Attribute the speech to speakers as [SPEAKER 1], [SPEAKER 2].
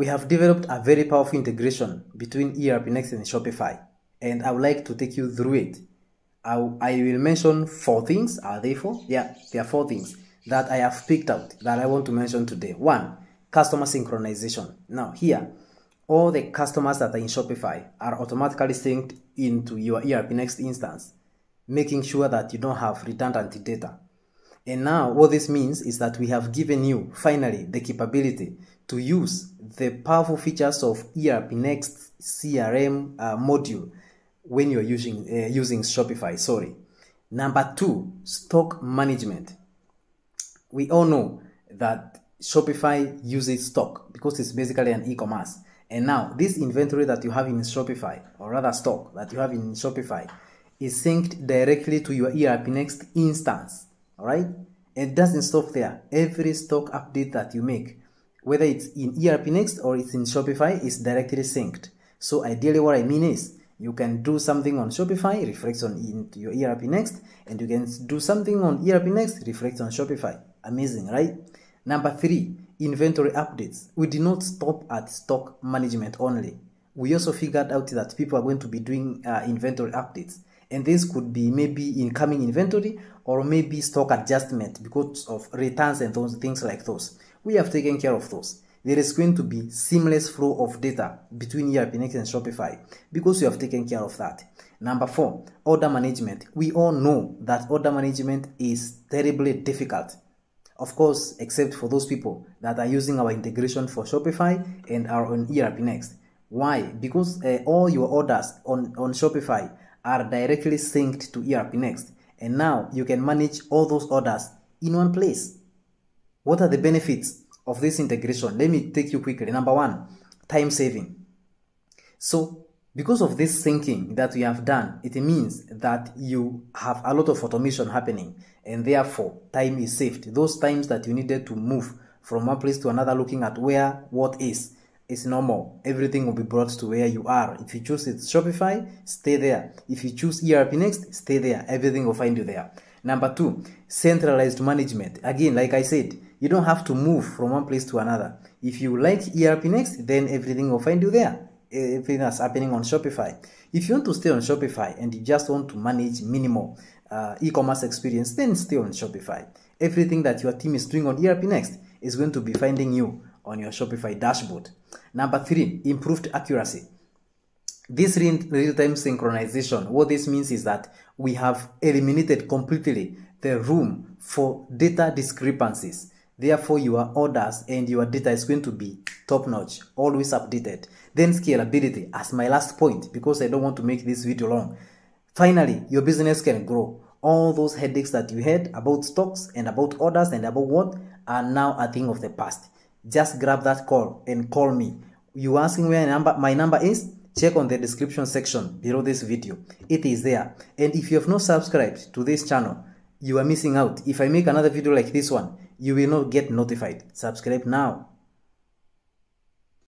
[SPEAKER 1] we have developed a very powerful integration between ERP Next and Shopify, and I would like to take you through it. I, I will mention four things. Are they four? Yeah, there are four things that I have picked out that I want to mention today. One, customer synchronization. Now, here, all the customers that are in Shopify are automatically synced into your ERP Next instance, making sure that you don't have redundant data. And now what this means is that we have given you finally the capability to use the powerful features of ERP Next CRM uh, module when you're using uh, using Shopify. Sorry. Number two, stock management. We all know that Shopify uses stock because it's basically an e-commerce. And now this inventory that you have in Shopify, or rather stock that you have in Shopify, is synced directly to your ERP Next instance. All right. It doesn't stop there. Every stock update that you make, whether it's in ERP Next or it's in Shopify, is directly synced. So ideally what I mean is you can do something on Shopify, reflects on your ERP Next, and you can do something on ERP Next, reflects on Shopify. Amazing, right? Number three, inventory updates. We did not stop at stock management only. We also figured out that people are going to be doing uh, inventory updates. And this could be maybe incoming inventory or maybe stock adjustment because of returns and those things like those. We have taken care of those. There is going to be seamless flow of data between ERP Next and Shopify because we have taken care of that. Number four, order management. We all know that order management is terribly difficult. Of course, except for those people that are using our integration for Shopify and are on ERP Next. Why? Because uh, all your orders on, on Shopify are directly synced to ERP Next. And now you can manage all those orders in one place. What are the benefits of this integration? Let me take you quickly. Number one, time saving. So because of this syncing that we have done, it means that you have a lot of automation happening and therefore time is saved. Those times that you needed to move from one place to another looking at where what is is normal. Everything will be brought to where you are. If you choose it Shopify, stay there. If you choose ERP Next, stay there. Everything will find you there. Number two, centralized management. Again, like I said, you don't have to move from one place to another. If you like ERP Next, then everything will find you there. Everything that's happening on Shopify. If you want to stay on Shopify and you just want to manage minimal uh, e-commerce experience, then stay on Shopify. Everything that your team is doing on ERP Next is going to be finding you on your Shopify dashboard. Number three, improved accuracy. This real-time synchronization, what this means is that we have eliminated completely the room for data discrepancies. Therefore, your orders and your data is going to be top-notch, always updated. Then scalability as my last point, because I don't want to make this video long. Finally, your business can grow. All those headaches that you had about stocks and about orders and about what are now a thing of the past just grab that call and call me. You asking where number, my number is? Check on the description section below this video. It is there. And if you have not subscribed to this channel, you are missing out. If I make another video like this one, you will not get notified. Subscribe now.